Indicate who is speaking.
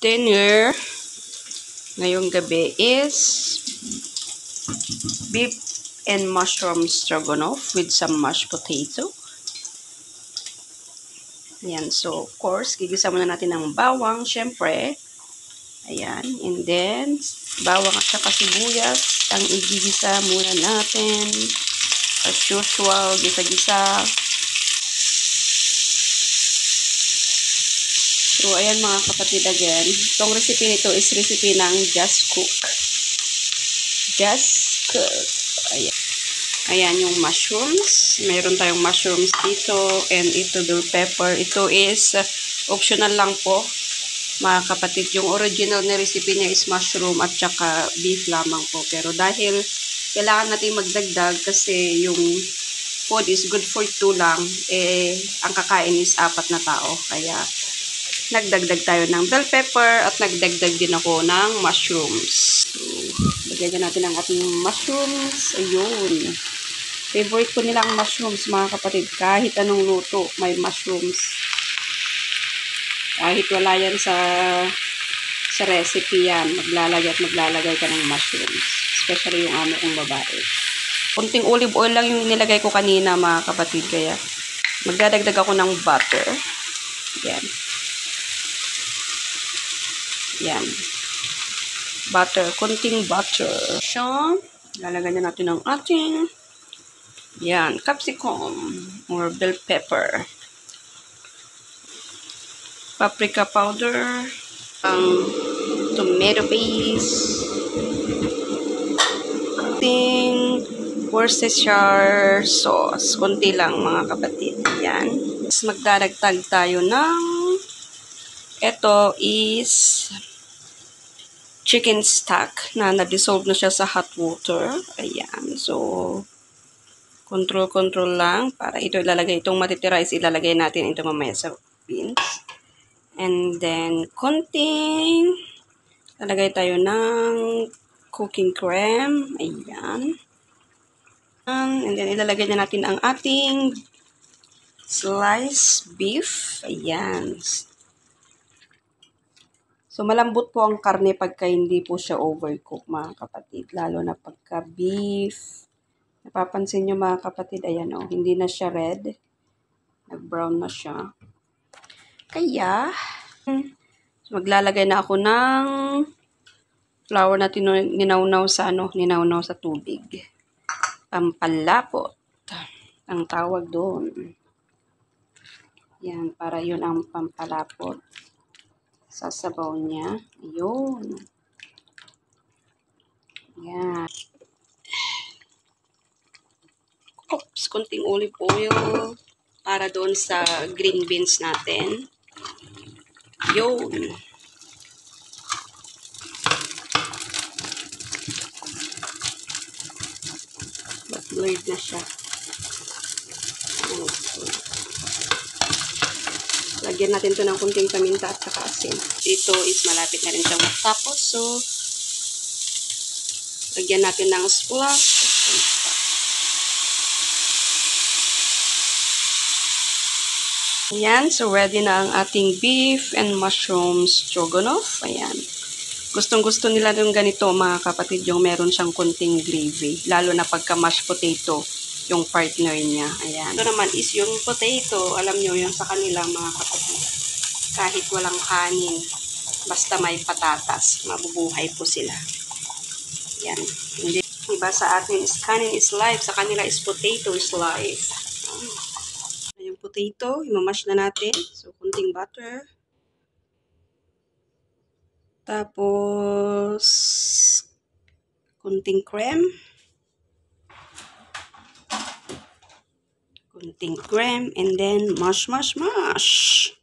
Speaker 1: dinner ngayong gabi is beef and mushroom stroganoff with some mashed potato. Ayan, so of course, gigisa muna natin ng bawang, syempre. Ayan, and then, bawang at saka sibuyas, ang igigisa muna natin. As usual, gisa-gisa. So, ayan mga kapatid again. Itong recipe nito is recipe ng Just Cook. Just Cook. Ayan. Ayan yung mushrooms. Meron tayong mushrooms dito. And ito bell pepper. Ito is uh, optional lang po. Mga kapatid, yung original na recipe niya is mushroom at saka beef lamang po. Pero dahil kailangan natin magdagdag kasi yung food is good for two lang, eh, ang kakain is apat na tao. Kaya, nagdagdag tayo ng bell pepper at nagdagdag din ako ng mushrooms. So, lagyan natin ang ating mushrooms. Ayun. Favorite ko nila ang mushrooms, mga kapatid. Kahit anong luto, may mushrooms. Kahit wala yan sa sa recipe yan, maglalagay at maglalagay ka ng mushrooms. Especially yung amo kong babae. Kunting olive oil lang yung nilagay ko kanina, mga kapatid. Kaya, magdadagdag ako ng butter. Yan. Yan. Butter. Kunting butter. So, lalagyan na natin ng ating yan, capsicum or bell pepper. Paprika powder. Ang tomato paste. Ating Worcestershire sauce. Kunti lang mga kapatid. Yan. Tapos magdadagtag tayo ng ito is chicken stock na na-dissolve na siya sa hot water. Ayan. So, control-control lang para ito ilalagay. Itong matitira is ilalagay natin ito mamaya sa beans. And then, konting lalagay tayo ng cooking cream. Ayan. And then, ilalagay na natin ang ating sliced beef. Ayan. So, malambot po ang karne pagka hindi po siya overcook, mga kapatid. Lalo na pagka beef. Napapansin nyo, mga kapatid, ayan o, oh, hindi na siya red. Nag-brown na siya. Kaya, so maglalagay na ako ng flour na ninawnaw sa, ano, ninawnaw sa tubig. Pampalapot. Ang tawag doon. Yan, para yun ang pampalapot sa sabaw niya. Ayun. Yan. Oops, konting olive oil para doon sa green beans natin. Yun. But blurred na siya. Lagyan natin to ng kunting paminta at saka asin. Dito is malapit na rin siyang matapos. So, lagyan natin ng splash. Ayan, so ready na ang ating beef and mushroom stroganoff. Ayan. Gustong-gusto nila yung ganito mga kapatid, yung meron siyang kunting gravy. Lalo na pagka mashed potato yung partner niya. Ayan. Ito naman is yung potato. Alam nyo yung sa kanila mga kapatid. Kahit walang kanin, basta may patatas, mabubuhay po sila. Ayan. Hindi, iba sa atin is kanin is life, sa kanila is potato is life. Yung potato, imamash na natin. So, kunting butter. Tapos, kunting cream. Kunting cream, and then mash, mash, mash.